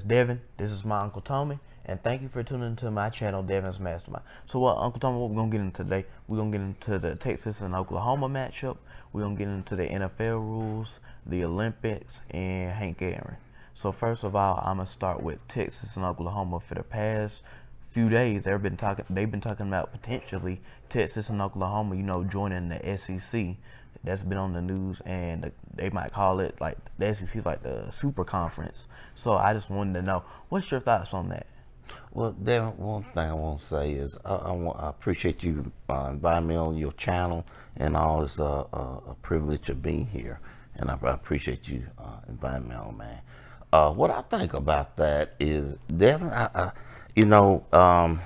Is Devin. This is my Uncle Tommy, and thank you for tuning to my channel, Devin's Mastermind. So, what Uncle Tommy, what we're gonna get into today? We're gonna get into the Texas and Oklahoma matchup. We're gonna get into the NFL rules, the Olympics, and Hank Aaron. So, first of all, I'm gonna start with Texas and Oklahoma. For the past few days, they've been talking. They've been talking about potentially Texas and Oklahoma, you know, joining the SEC that's been on the news, and they might call it like the SEC is like the super conference. So I just wanted to know, what's your thoughts on that? Well, Devin, one thing I want to say is I, I, I appreciate you uh, inviting me on your channel, and always uh, uh, a privilege of being here, and I, I appreciate you uh, inviting me on, man. Uh, what I think about that is, Devin, I, you know. Um,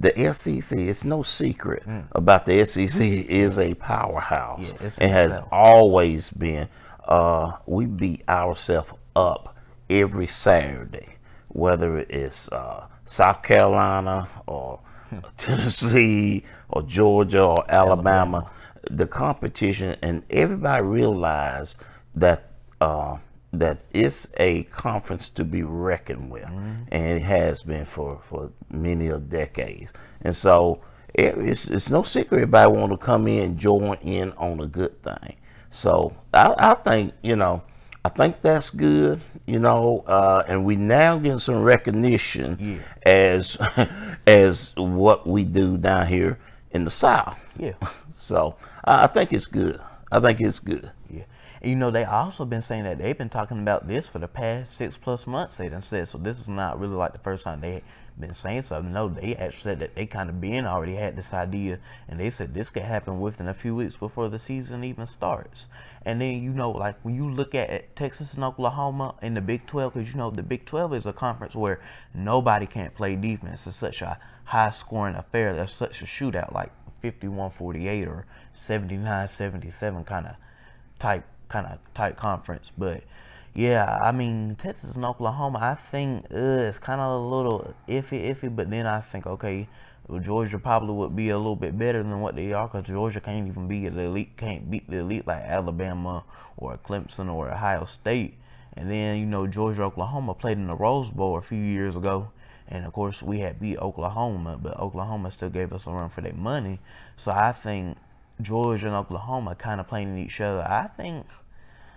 the SEC, it's no secret mm. about the SEC is a powerhouse. Yeah, it has always been. Uh, we beat ourselves up every Saturday, whether it's uh, South Carolina or hmm. Tennessee or Georgia or Alabama. Alabama. The competition, and everybody realized that uh, that it's a conference to be reckoned with, mm-hmm. and it has been for for many of decades. And so it, it's it's no secret everybody want to come in and join in on a good thing. So I, I think you know I think that's good, you know, uh, and we now getting some recognition yeah. as as what we do down here in the South. Yeah. So I, I think it's good. I think it's good. You know, they also been saying that they've been talking about this for the past six plus months. They done said so. This is not really like the first time they been saying something. No, they actually said that they kind of been already had this idea, and they said this could happen within a few weeks before the season even starts. And then you know, like when you look at Texas and Oklahoma in the Big 12, because you know the Big 12 is a conference where nobody can't play defense. It's such a high scoring affair. There's such a shootout, like 51-48 or 79-77 kind of type kind of tight conference. But yeah, I mean Texas and Oklahoma, I think uh, it's kind of a little iffy, iffy. But then I think okay, well, Georgia probably would be a little bit better than what they are because Georgia can't even be the elite, can't beat the elite like Alabama or Clemson or Ohio State. And then you know Georgia, Oklahoma played in the Rose Bowl a few years ago. And of course, we had beat Oklahoma, but Oklahoma still gave us a run for their money. So I think Georgia and Oklahoma kind of playing each other, I think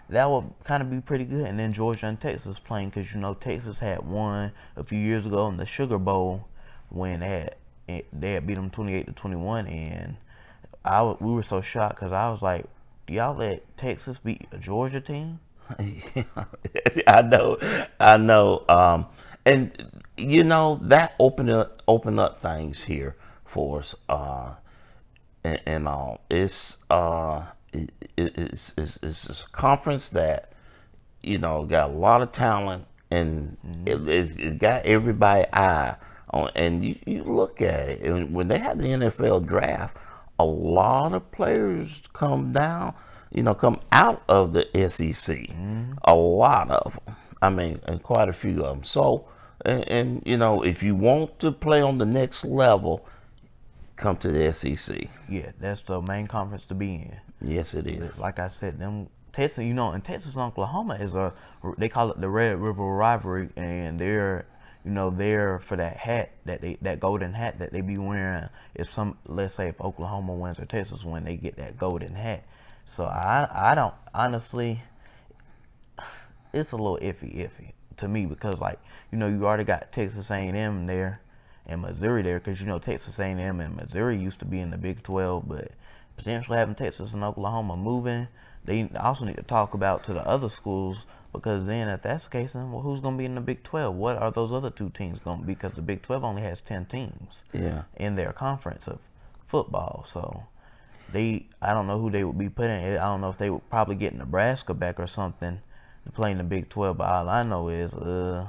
that would kind of be pretty good. And then Georgia and Texas playing because you know Texas had won a few years ago in the Sugar Bowl when they had they had beat them 28 to 21, and I we were so shocked because I was like, y'all let Texas beat a Georgia team. I know, I know, um, and you know that opened up opened up things here for us. Uh, and, and uh, it's uh, it, it's, it's, it's a conference that you know got a lot of talent and mm-hmm. it, it, got everybody eye on. And you, you look at it, and when they had the NFL draft, a lot of players come down, you know, come out of the SEC. Mm-hmm. A lot of them. I mean, and quite a few of them. So, and, and you know, if you want to play on the next level, come to the SEC. Yeah, that's the main conference to be in. Yes, it is. Like I said, them Texas, you know, in Texas, Oklahoma is a they call it the Red River Rivalry, and they're you know they're for that hat that they that golden hat that they be wearing. If some let's say if Oklahoma wins or Texas win, they get that golden hat. So I I don't honestly, it's a little iffy iffy to me because like you know you already got Texas A&M there and Missouri there because you know Texas A&M and Missouri used to be in the Big 12, but potentially having Texas and Oklahoma moving, they also need to talk about to the other schools because then if that's the case, then well, who's going to be in the Big 12? What are those other two teams going to be? Because the Big 12 only has 10 teams yeah. in their conference of football, so they I don't know who they would be putting. I don't know if they would probably get Nebraska back or something to play in the Big 12. But all I know is uh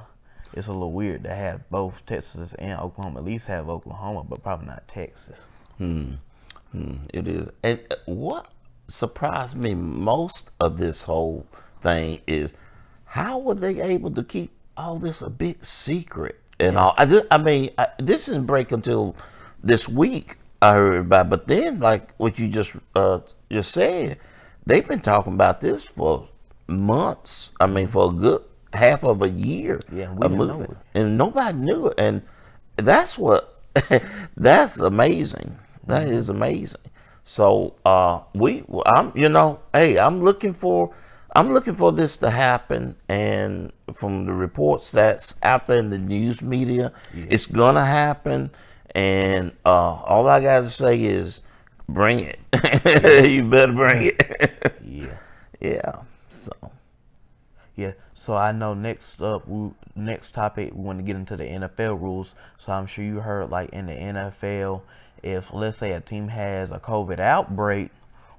it's a little weird to have both Texas and Oklahoma. At least have Oklahoma, but probably not Texas. Hmm. hmm. It is. And uh, what surprised me most of this whole thing is how were they able to keep all this a big secret and yeah. all? I just, I mean, I, this didn't break until this week. I heard about, but then like what you just uh, just said, they've been talking about this for months. I mean, for a good half of a year Yeah, we of moving, and nobody knew it, and that's what that's amazing. That Mm-hmm. is amazing. So uh, we, I'm, you know, hey, I'm looking for, I'm looking for this to happen, and from the reports that's out there in the news media, it's gonna happen. And uh, all I got to say is, bring it. you better bring it. Yeah. yeah. So Yeah. So I know next up, we, next topic, we want to get into the NFL rules. So I'm sure you heard, like in the NFL, if let's say a team has a COVID outbreak,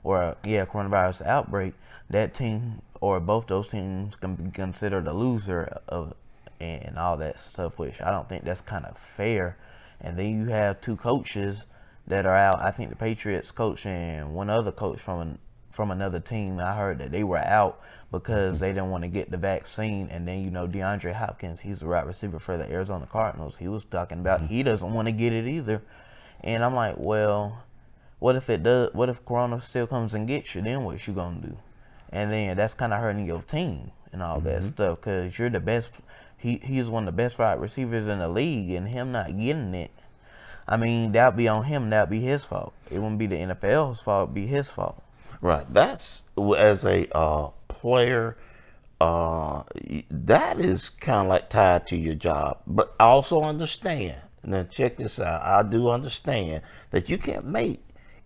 or a, yeah, coronavirus outbreak, that team or both those teams can be considered a loser of and all that stuff. Which I don't think that's kind of fair. And then you have two coaches that are out. I think the Patriots coach and one other coach from from another team. I heard that they were out because they didn't want to get the vaccine. And then you know DeAndre Hopkins, he's the right receiver for the Arizona Cardinals. He was talking about he mm-hmm. doesn't want to get it either. And I'm like, well, what if it does? What if Corona still comes and gets you? Then what you gonna do? And then that's kind of hurting your team and all that mm-hmm. stuff because you're the best. He he's one of the best wide receivers in the league, and him not getting it. I mean, that'd be on him. That'd be his fault. It wouldn't be the NFL's fault. It'd be his fault. Right. That's as a uh, player. Uh, that is kind of like tied to your job, but I also understand. Now check this out. I do understand that you can't make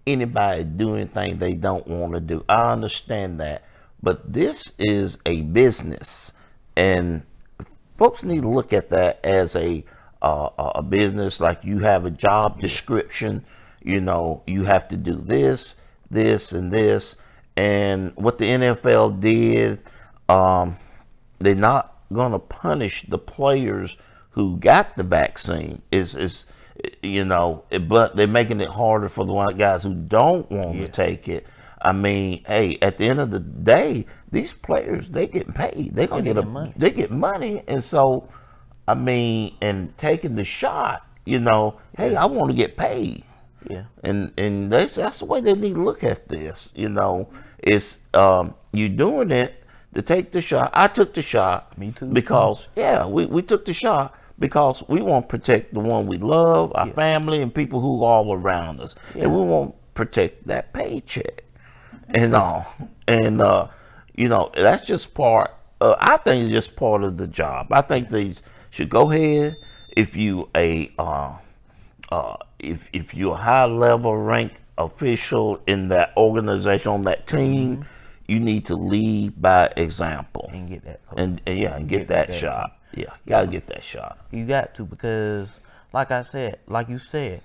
anybody do anything they don't want to do. I understand that, but this is a business, and folks need to look at that as a uh, a a business. Like you have a job description. You know, you have to do this, this, and this. And what the NFL did, um, they're not going to punish the players who got the vaccine. Is is you know, but they're making it harder for the guys who don't want Yeah. to take it. I mean, hey, at the end of the day, these players they get paid. They're gonna get they a get money. they get money, and so I mean, and taking the shot, you know, hey, I want to get paid Yeah. and and that's that's the way they need to look at this. You know, it's um, you doing it to take the shot. I took the shot. Me too. Because yeah, we, we took the shot because we want to protect the one we love, our Yeah. family, and people who are all around us, Yeah. and we want to protect that paycheck and all. And uh, you know, that's just part. Uh, I think it's just part of the job. I think these should go ahead if you a uh, uh, if if you're a high level rank official in that organization on that team, Mm-hmm. you need to lead by example And get that. and, and yeah, and get, Get that that shot. Yeah, you gotta get that shot. You got to because, like I said, like you said,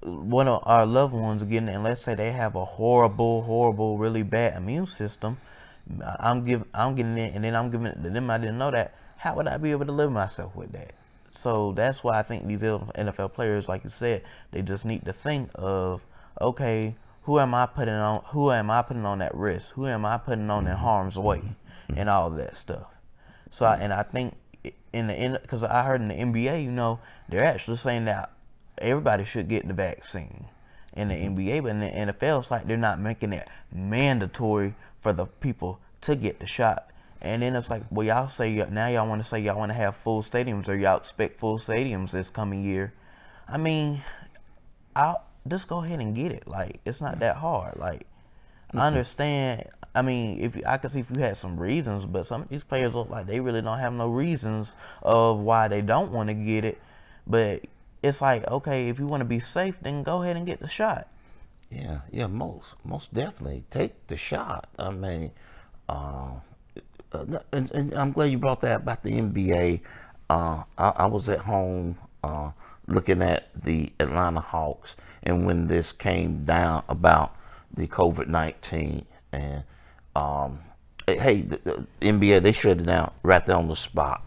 one of our loved ones getting and let's say they have a horrible, horrible, really bad immune system. I'm give, I'm getting it, and then I'm giving it to them. I didn't know that. How would I be able to live myself with that? So that's why I think these NFL players, like you said, they just need to think of, okay, who am I putting on? Who am I putting on that risk? Who am I putting on in mm-hmm. harm's way, mm-hmm. and all that stuff. So I, mm-hmm. and I think in the end, because I heard in the NBA, you know, they're actually saying that everybody should get the vaccine in the NBA, but in the NFL, it's like they're not making it mandatory for the people to get the shot. And then it's like, well, y'all say now y'all want to say y'all want to have full stadiums, or y'all expect full stadiums this coming year. I mean, I'll just go ahead and get it. Like it's not that hard. Like I understand. I mean, if you, I could see if you had some reasons, but some of these players look like they really don't have no reasons of why they don't want to get it. But it's like, okay, if you want to be safe, then go ahead and get the shot. Yeah, yeah, most most definitely take the shot. I mean, uh, uh, and, and I'm glad you brought that about the NBA. Uh, I, I was at home uh, looking at the Atlanta Hawks, and when this came down about the COVID nineteen, and um, hey, the, the NBA they shut it down right there on the spot,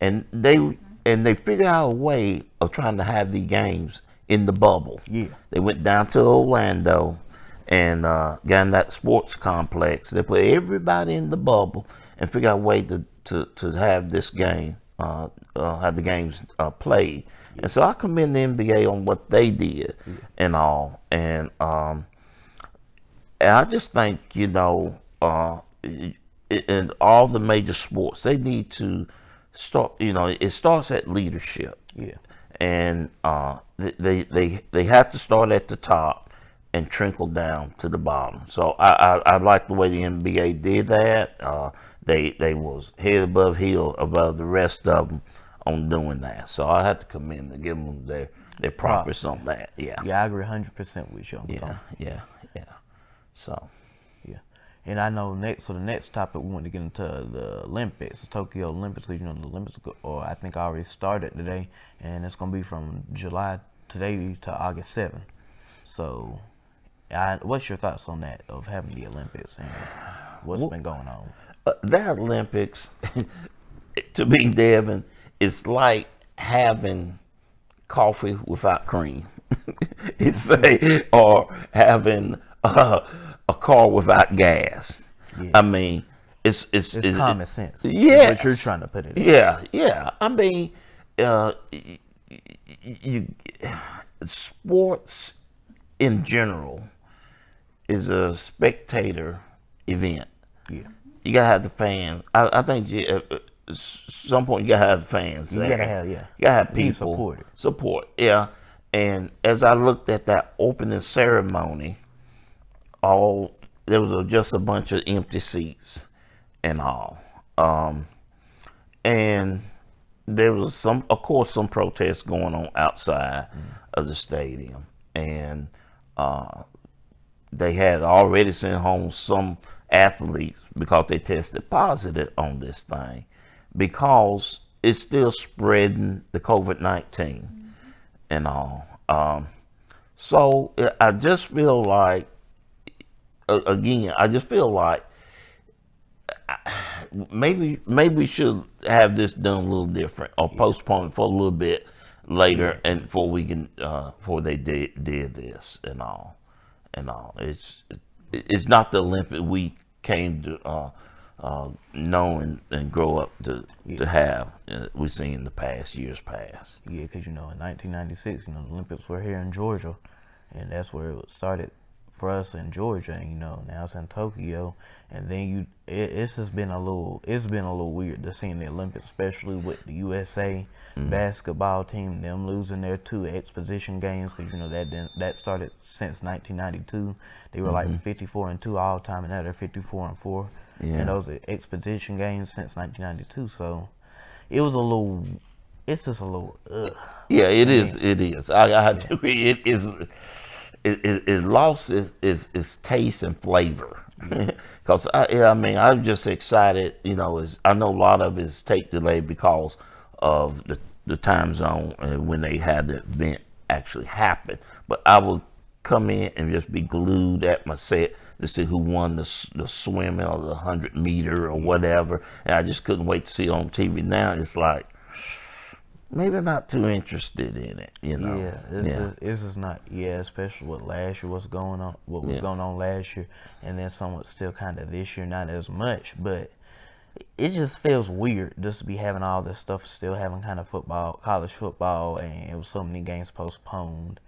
and they and they figured out a way of trying to have the games in the bubble. Yeah. They went down to Orlando and uh, got in that sports complex. They put everybody in the bubble and figure out a way to, to, to have this game, uh, uh, have the games uh, played. And so I commend the NBA on what they did and all. And, um, and I just think, you know, uh, in all the major sports, they need to start. You know, it starts at leadership. Yeah. And uh, they they they have to start at the top and trickle down to the bottom. So I I, I like the way the NBA did that. Uh, they they was head above heel above the rest of them on doing that. So I have to commend them, give them their their props on that. Yeah. Yeah, I agree 100% with you. Yeah, yeah, yeah. So. Yeah, and I know next. So the next topic we want to get into uh, the Olympics, the Tokyo Olympics. You know, the Olympics, or I think I already started today, and it's gonna be from July today to August 7th. So, I, what's your thoughts on that of having the Olympics and what's well, been going on? That Olympics, to be Devin, is like having coffee without cream. it's a, or having uh, a car without gas. Yeah. I mean, it's it's, it's, common sense. Yeah, what you're trying to put it. In. Yeah, yeah. I mean, uh, you, sports in general is a spectator event. Yeah, you gotta have the fans. I, I think you, uh, uh some point you gotta have the fans. You there. gotta have yeah. You gotta have people support. Support, yeah. And as I looked at that opening ceremony, all there was a, just a bunch of empty seats and all. Um, and there was some, of course, some protests going on outside mm. of the stadium, and uh, they had already sent home some athletes because they tested positive on this thing, because it's still spreading the COVID 19 mm-hmm. and all. Um, so I just feel like again, I just feel like maybe maybe we should have this done a little different or postpone for a little bit later and before we can uh before they did did this and all and all it's it's not the olympic we came to uh uh know and, and grow up to yeah. to have uh, we've seen in the past years past yeah because you know in 1996 you know the olympics were here in georgia and that's where it started for us in Georgia, and, you know, now it's in Tokyo, and then you, it, it's just been a little, it's been a little weird to see in the Olympics, especially with the USA mm-hmm. basketball team, them losing their two exposition games, because you know that didn't, that started since 1992. They were mm-hmm. like 54 and two all time, and now they're 54 and four, yeah. and those are exposition games since 1992. So it was a little. It's just a little. Ugh. Yeah, it is. It is. I, I yeah. It is it, it, it lost its, its, its, taste and flavor. Mm-hmm. Because I, I mean, I'm just excited. You know, is I know a lot of it's tape delay because of the the time zone and when they had the event actually happen. But I will come in and just be glued at my set to see who won the the swim or the hundred meter or whatever, and I just couldn't wait to see it on TV. Now it's like maybe not too interested in it, you know. Yeah, this yeah. is not yeah, especially with last year, what's going on, what was yeah. going on last year, and then somewhat still kind of this year, not as much, but it just feels weird just to be having all this stuff, still having kind of football, college football, and it was so many games postponed,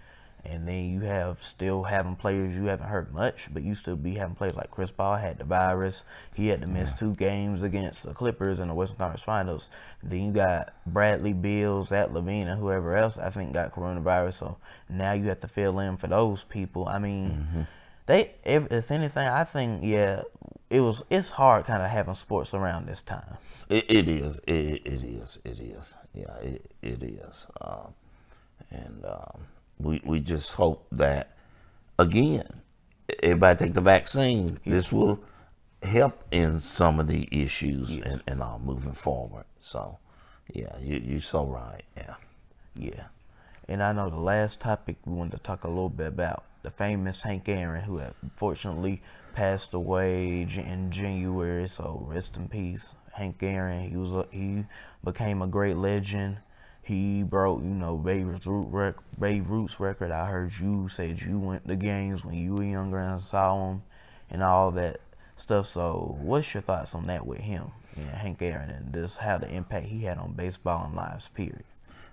and then you have still having players you haven't heard much, but you still be having players like Chris Paul had the virus. He had to miss yeah. two games against the Clippers in the Western Conference Finals. Then you got Bradley Beals, Zach LaVine, and whoever else I think got coronavirus. So now you have to fill in for those people. I mean, mm-hmm. they if, if anything, I think yeah, it was it's hard kind of having sports around this time. it, it is. It, it is. It is. Yeah. It, it is. Um, and. Um, we, we just hope that, again, everybody take the vaccine. This will help in some of the issues yes. and, and all moving forward. So, yeah, you, you're so right. Yeah. Yeah. And I know the last topic we wanted to talk a little bit about the famous Hank Aaron, who unfortunately passed away in January. So rest in peace, Hank Aaron. He was a, he became a great legend he broke, you know, Babe Ruth's record. I heard you said you went to games when you were younger and saw him and all that stuff. So, what's your thoughts on that with him and Hank Aaron and just how the impact he had on baseball and lives, period?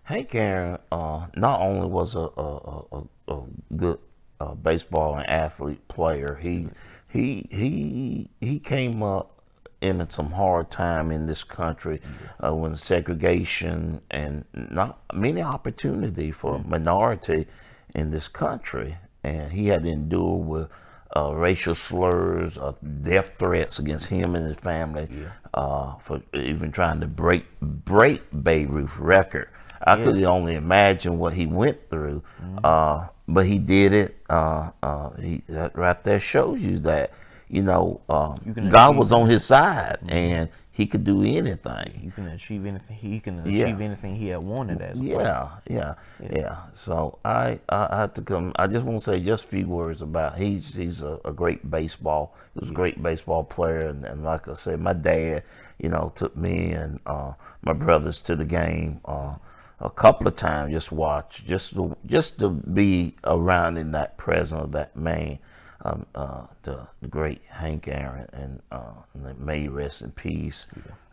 Hank Aaron uh, not only was a, a, a, a good uh, baseball and athlete player, he he he he came up in some hard time in this country uh, when segregation and not many opportunity for minority in this country, and he had to endure with uh, racial slurs, uh, death threats against him and his family uh, for even trying to break break Babe Ruth's record. I Yeah. could only imagine what he went through, uh, but he did it. Uh, uh, he, that right there shows you that you know um, You God was on his side and he could do anything. You can achieve anything. He can Yeah. achieve anything he had wanted as player. Yeah, yeah, yeah. So I, I had to come. I just want to say just a few words about. He's he's a, a great baseball. He was a great baseball player, and, and like I said, my dad, you know, took me and uh, my brothers to the game uh, a couple of times. Just watch, just to, just to be around in that presence of that man. Um, uh, the, the great Hank Aaron, and, uh, and may rest in peace.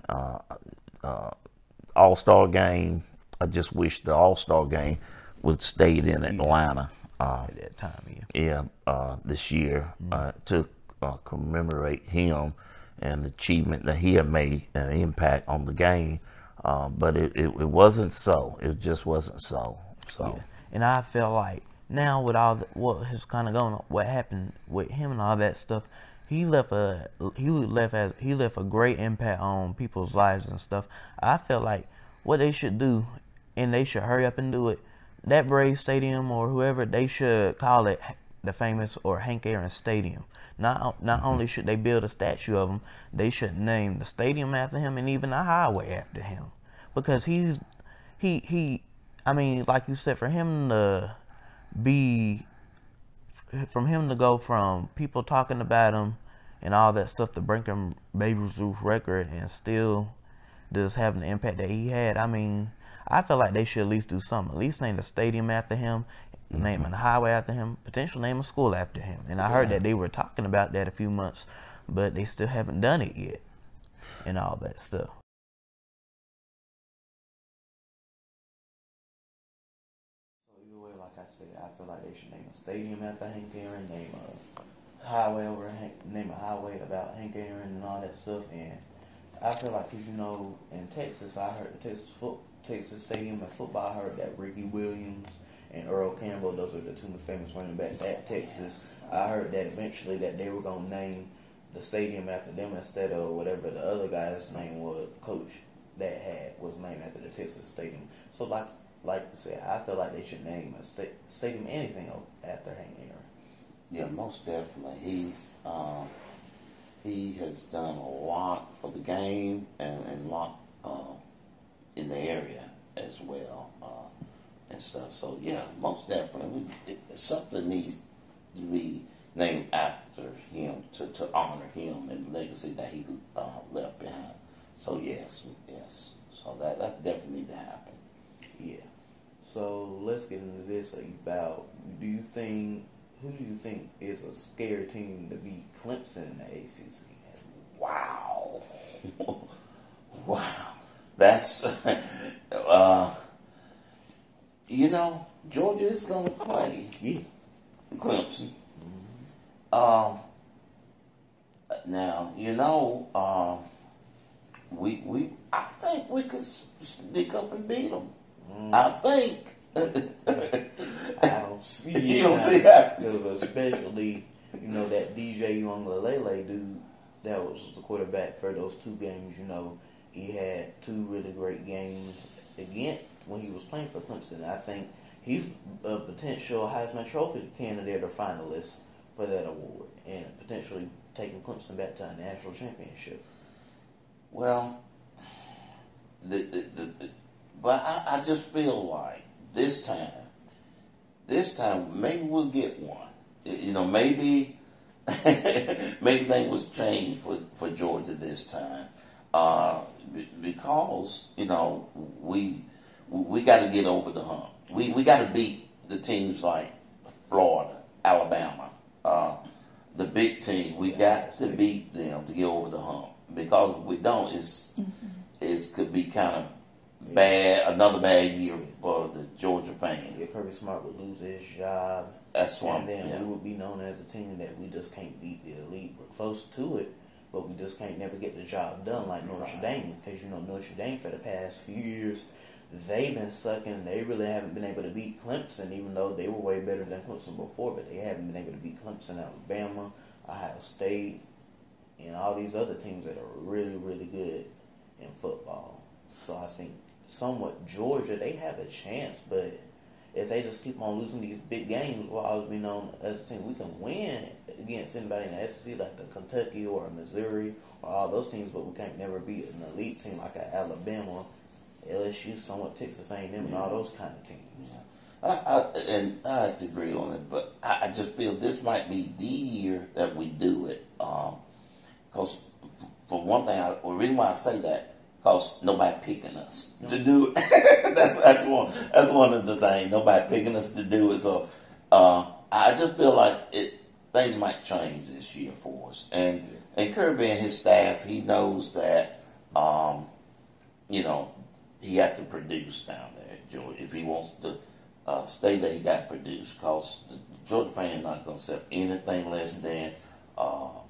Uh, uh, all Star game. I just wish the All Star game would stayed in Atlanta. Uh, At that time, yeah. yeah, uh, this year uh, to uh, commemorate him and the achievement that he had made an impact on the game. Uh, but it, it, it wasn't so. It just wasn't so. So Yeah. And I feel like now with all the, what has kind of gone, on, what happened with him and all that stuff, he left a he left as he left a great impact on people's lives and stuff. I feel like what they should do, and they should hurry up and do it. That Brave Stadium or whoever they should call it the famous or Hank Aaron Stadium. Not not mm-hmm. only should they build a statue of him, they should name the stadium after him and even a highway after him, because he's he he. I mean, like you said, for him to be from him to go from people talking about him and all that stuff to breaking Babe Ruth's record and still just having the impact that he had. I mean, I feel like they should at least do something. At least name the stadium after him, mm-hmm. name a highway after him, potentially name a school after him. And I heard that they were talking about that a few months, but they still haven't done it yet, and all that stuff. Stadium after Hank Aaron, name a highway over Hank, name a highway about Hank Aaron and all that stuff. And I feel like, 'cause you know, in Texas, I heard the Texas foot, Texas Stadium and football. I heard that Ricky Williams and Earl Campbell, those are the two famous running backs at Texas. I heard that eventually that they were gonna name the stadium after them instead of whatever the other guy's name was, coach that had was named after the Texas Stadium. So like like to say, I feel like they should name a sta- stadium anything after Hank Aaron. Yeah, most definitely. He's um, he has done a lot for the game and and a lot uh, in the area as well uh, and stuff. So yeah, most definitely, we, it, something needs to be named after him to, to honor him and the legacy that he uh, left behind. So yes, yes. So that that definitely to happen. Yeah. So let's get into this about do you think who do you think is a scary team to beat Clemson in the ACC? Wow. wow. That's, uh, you know, Georgia is going to play Yeah. Clemson. Um, now, you know, um, we, we, I think we could sneak up and beat them. I mm. think. I don't see You don't see that? Because especially, you know, that DJ Uiagalelei dude that was the quarterback for those two games, you know, he had two really great games again when he was playing for Clemson. I think he's a potential Heisman Trophy candidate or finalist for that award and potentially taking Clemson back to a national championship. Well, the, the, the, the, but I, I just feel like this time, this time maybe we'll get one. You know, maybe maybe things was changed for, for Georgia this time uh, because you know we we got to get over the hump. We we got to beat the teams like Florida, Alabama, uh, the big teams. We got to beat them to get over the hump because if we don't, it's it's could be kind of bad. Another bad year for the Georgia fans. Yeah, Kirby Smart would lose his job. That's why. And then yeah. we would be known as a team that we just can't beat the elite. We're close to it, but we just can't never get the job done like Notre Right. Dame. Because you know Notre Dame for the past few years, they've been sucking. They really haven't been able to beat Clemson, even though they were way better than Clemson before. But they haven't been able to beat Clemson, Alabama, Ohio State, and all these other teams that are really, really good in football. So I think somewhat Georgia, they have a chance, but if they just keep on losing these big games, we'll always be known as a team. We can win against anybody in the SEC, like a Kentucky or a Missouri or all those teams, but we can't never beat an elite team like a Alabama, LSU, somewhat Texas A&M, and all those kind of teams. I, I, and I agree on it, but I, I just feel this might be the year that we do it. Um, because, for one thing, I, the reason why I say that, because nobody picking us to do that's that's one that's one of the things. Nobody picking us to do it. So uh, I just feel like it things might change this year for us. And and Kirby and his staff, he knows that. Um, you know, he got to produce down there at Georgia. If he wants to uh, stay there, he got to produce. Because the Georgia fan not going to accept anything less than uh,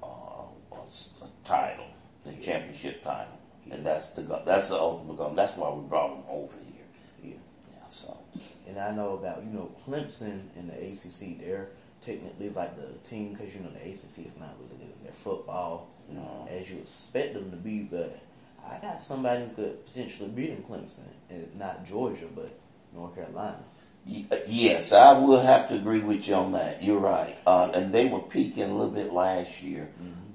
uh, a, a title, the championship title, and that's the go- that's the ultimate goal. That's why we brought him over here. Yeah. Yeah. So And I know about, you know, Clemson in the ACC, they're technically like the team because, you know, the ACC is not really good in their football No. as you expect them to be, but I got somebody who could potentially beat them Clemson, and not Georgia, but North Carolina. Y- uh, Yes, I will have to agree with you on that. You're right. Uh, and they were peaking a little bit last year.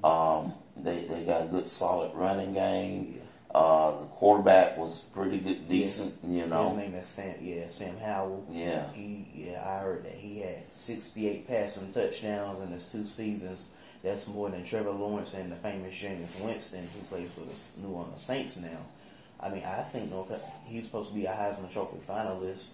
Um, they they got a good, solid running game. Uh, the quarterback was pretty good, decent. You know, His name is Sam, yeah, Sam Howell. Yeah. He, yeah, I heard that he had 68 passing touchdowns in his two seasons. That's more than Trevor Lawrence and the famous Jameis Winston, who plays for the New Orleans Saints now. I mean, I think North he's supposed to be a Heisman Trophy finalist.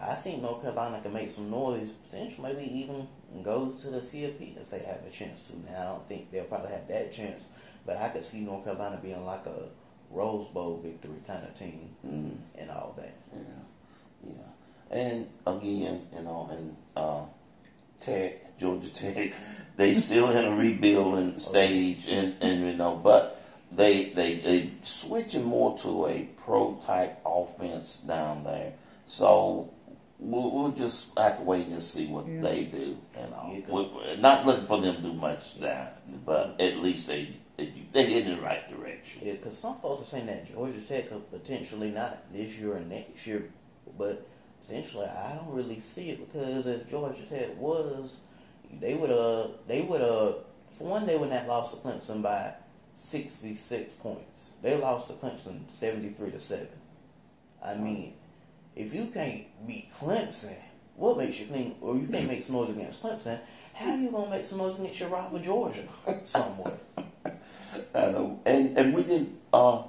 I think North Carolina can make some noise, potentially maybe even go to the CFP if they have a chance to. Now, I don't think they'll probably have that chance, but I could see North Carolina being like a Rose Bowl victory kind of team Mm, and all that. yeah, yeah. And again, you know, and uh, Tech, Georgia Tech, they still in a rebuilding stage, and, and you know, but they they they switching more to a pro type offense down there. So we'll, we'll just have to wait and see what Yeah. they do. You know, Yeah, 'cause- we we're not looking for them to do much down, but at least they they they hit in the right direction. Yeah, because some folks are saying that Georgia Tech could potentially not this year or next year, but potentially I don't really see it because if Georgia Tech was, they would uh they would uh for one they would not lost to Clemson by sixty six points. They lost to Clemson seventy three to seven. I mean, if you can't beat Clemson, what makes you think, or you can't make some noise against Clemson? How are you gonna make some noise against your rival Georgia somewhere? I know, and and we didn't. Uh,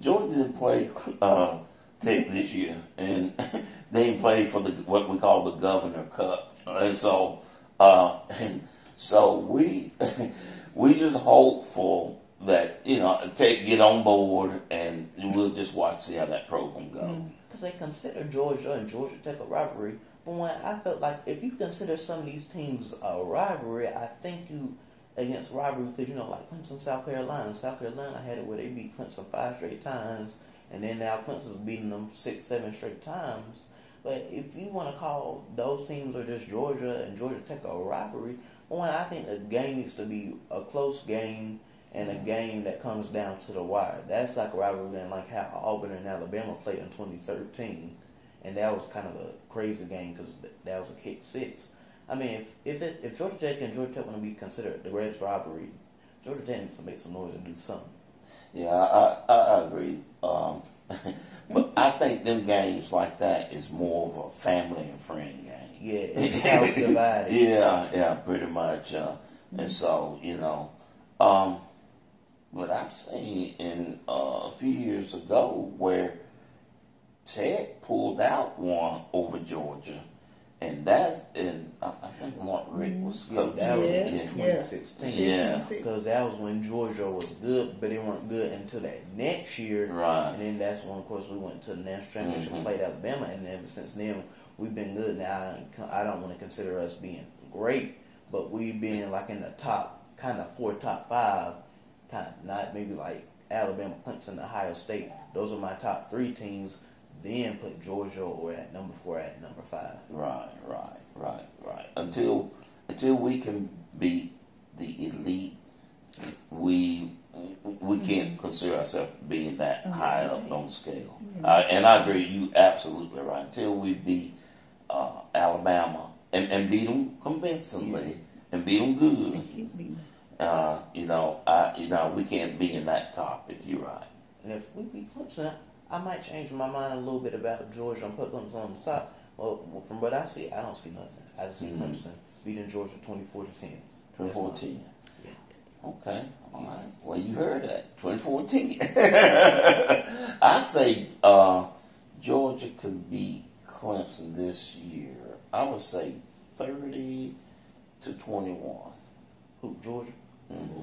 Georgia didn't play uh, Tech this year, and they didn't play for the what we call the Governor Cup, and so uh, and so we we just hopeful that you know Tech get on board, and we'll just watch see how that program goes. Because they consider Georgia and Georgia Tech a rivalry. But when I felt like if you consider some of these teams a rivalry, I think you against rivalry because you know like Clemson, South Carolina. South Carolina had it where they beat Clemson five straight times, and then now Clemson's beating them six, seven straight times. But if you want to call those teams or just Georgia and Georgia Tech a rivalry, one I think the game needs to be a close game and a game that comes down to the wire. That's like a rivalry game, like how Auburn and Alabama played in 2013, and that was kind of a crazy game because that was a kick six. I mean, if if it, if Georgia Tech and Georgia Tech want to be considered the greatest rivalry, Georgia Tech needs to make some noise and do something. Yeah, I, I, I agree. Um, but I think them games like that is more of a family and friend game. Yeah, it's house divided. Yeah, yeah, pretty much. Uh, and so, you know, um, but I seen in uh, a few years ago where Tech pulled out one over Georgia, and that's in I, I think Mark Richt was Yeah, coaching. that was Yeah, in yeah. 2016. Yeah. Because that was when Georgia was good, but they weren't good until that next year. Right. And then that's when, of course, we went to the national championship Mhm. and played Alabama. And ever since then, we've been good. Now, I don't want to consider us being great, but we've been like in the top, kind of four, top five kind of not maybe like Alabama, Clemson, Ohio State. Those are my top three teams. Then put Georgia or at number four at number five. Right, right, right, right. Until until we can beat the elite, we we can't consider ourselves being that high up on the scale. Uh, and I agree, you absolutely right. Until we beat uh, Alabama and, and beat them convincingly and beat them good, uh, you know, I, you know, we can't be in that topic. You're right. And if we beat Clemson, I might change my mind a little bit about Georgia and put Clemson on the top. Well, from what I see, I don't see nothing. I just see Mhm. Clemson beating Georgia 24 to 10. 2014. Yeah. Okay. All right. Well, you heard that. 2014. I say uh, Georgia could beat Clemson this year. I would say 30 to 21. Who, Georgia? Mm-hmm.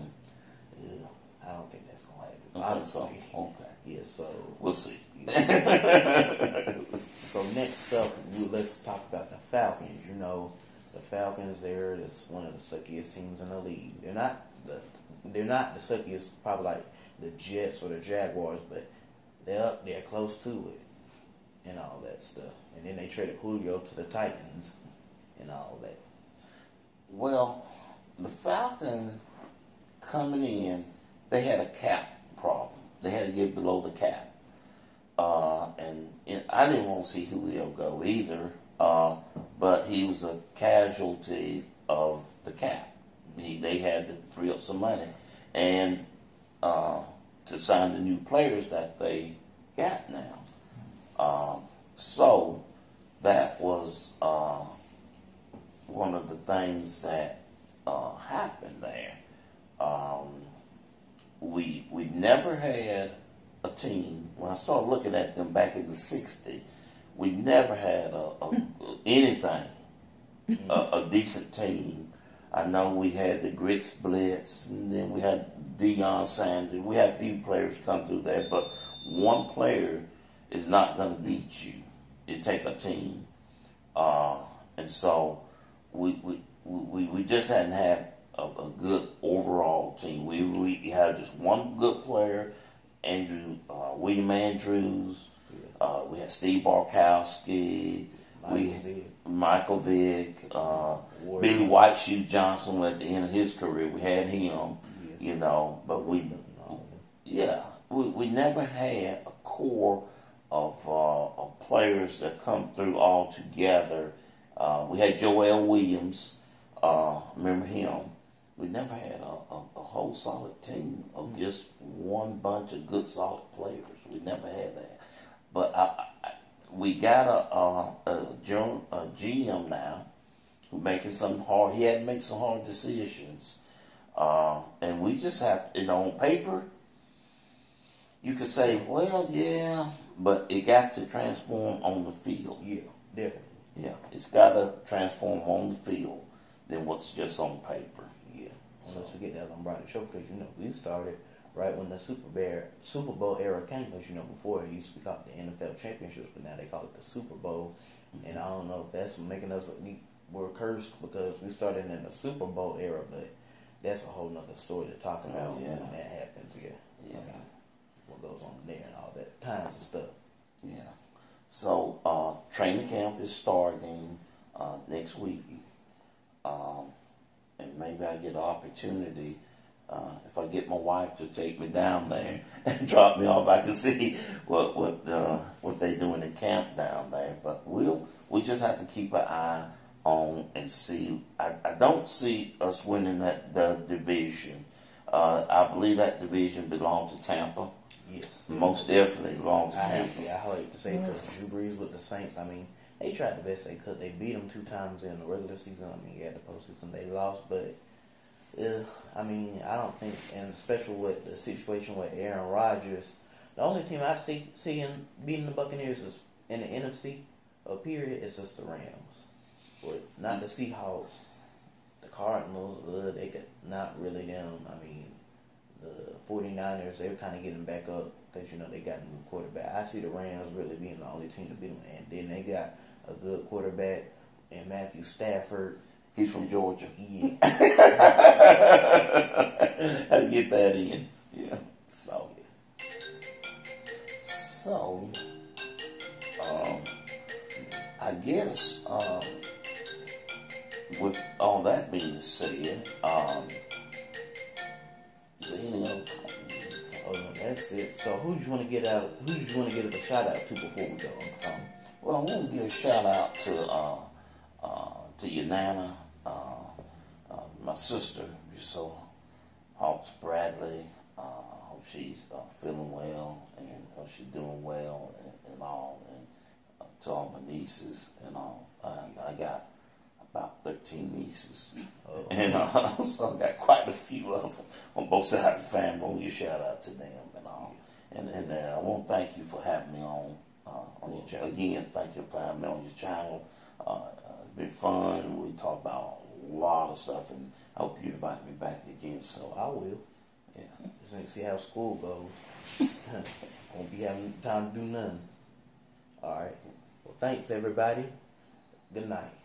Yeah, I don't think that's going to happen. Okay, so, Honestly. okay. Yeah, so. We'll see. So next up, let's talk about the Falcons. You know, the Falcons. They're just one of the suckiest teams in the league. They're not the they're not the suckiest, probably like the Jets or the Jaguars, but they're up there close to it, and all that stuff. And then they traded Julio to the Titans, and all that. Well, the Falcon coming in, they had a cap problem. They had to get below the cap. Uh, and, and I didn't want to see Julio go either, uh, but he was a casualty of the cap. He, they had to free up some money and uh, to sign the new players that they got now. Um, so that was uh, one of the things that uh, happened there. Um, we we never had a team. When I started looking at them back in the '60s, we never had a, a anything a, a decent team. I know we had the Grits Blitz, and then we had Deion Sanders. We had a few players come through there, but one player is not going to beat you. It take a team, uh, and so we we, we we just hadn't had a, a good overall team. We we had just one good player, Andrew uh, William Andrews. Uh, we had Steve Bartkowski. Michael we Vick. Michael Vick, uh, Billy White Shoe Johnson at the end of his career. We had him, Yeah. you know, but we yeah, we, we never had a core of, uh, of players that come through all together. Uh, we had Joel Williams, uh, remember him? We never had a, a, a whole solid team of just one bunch of good solid players. We never had that. But I, I, we got a, a, a, a GM now who making some hard. He had to make some hard decisions, uh, and we just have, you know, on paper, you could say, well, yeah, but it got to transform on the field. Yeah, definitely. Yeah, it's got to transform on the field than what's just on paper. Well, let's get that Lombardi Trophy because you know we started right when the Super Bear Super Bowl era came. Because you know before it used to be called the NFL Championships, but now they call it the Super Bowl. And I don't know if that's making us we were cursed because we started in the Super Bowl era, but that's a whole nother story to talk about Oh, yeah. when that happens. Yeah, Yeah. I mean, what goes on there and all that times of stuff. Yeah. So uh, training camp is starting uh, next week, um, and maybe I get an opportunity uh, if I get my wife to take me down there and drop me off. I can see what what uh, what they do in the camp down there. But we'll we just have to keep an eye on and see. I, I don't see us winning that the division. Uh, I believe that division belongs to Tampa. Yes. Most definitely belongs to I Tampa. hate, yeah, I hate to say because Drew Brees with the Saints. I mean, they tried the best they could. They beat them two times in the regular season. I mean, yeah, the postseason they lost, but uh, I mean, I don't think, and especially with the situation with Aaron Rodgers, the only team I see seeing beating the Buccaneers is in the NFC. Uh, period. is just the Rams, but not the Seahawks. The Cardinals, uh, they could not really them. I mean, the 49ers, they're kind of getting back up because, you know, they got a new quarterback. I see the Rams really being the only team to beat them. And then they got a good quarterback and Matthew Stafford. He's from Georgia. Yeah. How to get that in? Yeah. So, so, um, I guess, um, with all that being said, um, is there any other Oh, that's it. So who do you want to get out? Who do you want to give a shout out to before we go? Um, Well, I want to give a shout out to uh, uh, to your nana, uh, uh, my sister, so Hawks Bradley. Uh, hope she's uh, feeling well and hope she's doing well and, and all. And uh, to all my nieces and all. And I got about 13 nieces. And uh, so I got quite a few of them on both sides of the family. I want to give a shout out to them and all. And, and uh, I want to thank you for having me on uh, on your channel. Again, thank you for having me on your channel. Uh, uh, it's been fun. We talk about a lot of stuff, and I hope you invite me back again. So I will. yeah. Just see how school goes. Won't be having time to do nothing. All right. Well, thanks everybody. Good night.